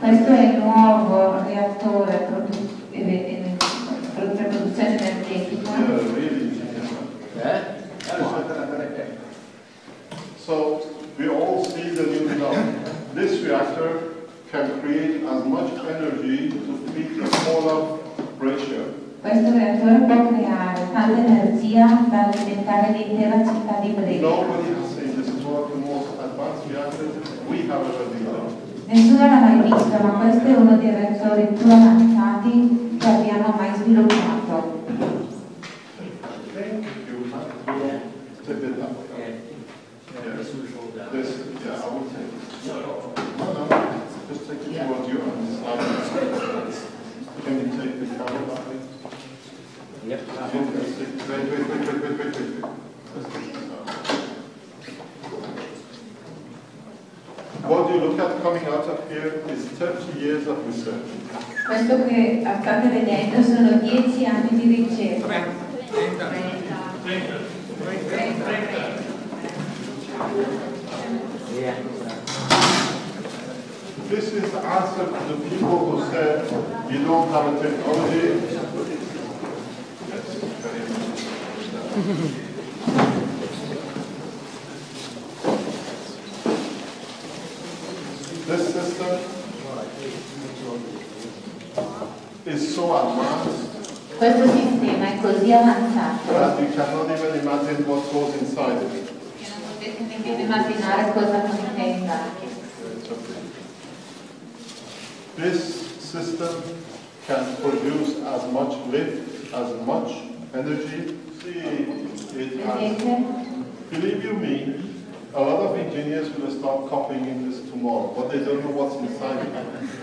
Questo è il nuovo reattore produ- eh, eh, per produzione energetica. Eh? So we all see the new development. This reactor can create as much energy to feed a whole Brescia. Questo reattore può creare tanta energia da alimentare l'intera città di Brescia. Nessuno l'ha mai visto, ma questo è uno dei reattori più avanzati che abbiamo mai sviluppato. Yep. Wait. What you look at coming out of here is 30 years of research. Questo che eh, state vedendo sono dieci anni di ricerca. Yeah. This is the answer to the people who said you don't have a technology. Yes, very much. This system is so advanced that you cannot even imagine what goes inside it. This system can produce as much lift, as much energy. See, it has, believe you me, a lot of engineers will start copying in this tomorrow, but they don't know what's inside it.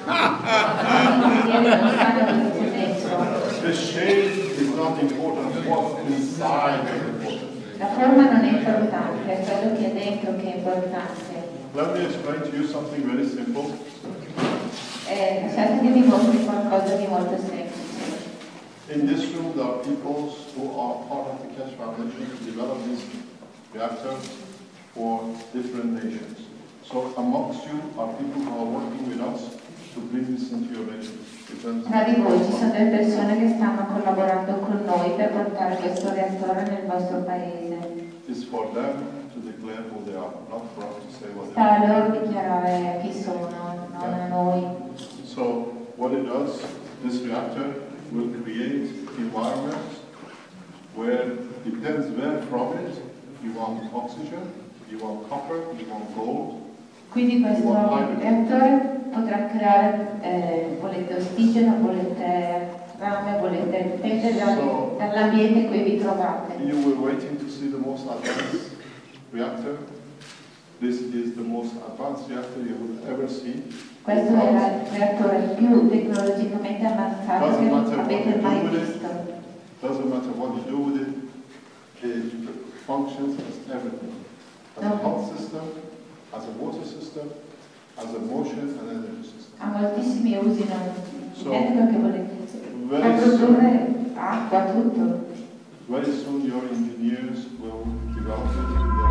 I ingegneri non sanno cosa c'è dentro. The shape is not important, what's inside is important. La forma non è importante, è quello che è dentro che è importante. Let me explain to you something very simple. Eh, lasciate che vi mostri qualcosa di molto semplice. In this room, there are people who are part of the Keshe Foundation to develop these reactors for different nations. So amongst you are people who are working with us to bring this into your nation. Tra di voi ci sono delle persone che stanno collaborando con noi per portare questo reattore nel vostro paese. It's for them to declare who they are, not for us to say what they Sta are. a loro dichiarare chi sono, non a noi. So what it does, this reactor will create environments where, depends where from it, you want oxygen, copper, gold, Quindi questo reattore potrà creare, eh, volete ossigeno, volete rame, volete dipende dal- dall'ambiente in cui vi trovate. You were waiting to see the most advanced reactor. This is the most advanced reactor you would ever see. Questo è il reattore più tecnologicamente avanzato che avete mai with it. visto. Doesn't matter what you do with it, it functions as everything. As a health system, as a water system, as a motion and energy system. Ha moltissimi usi, non So, dipende da che volete. Può Very produrre acqua, tutto. Very soon your engineers will develop it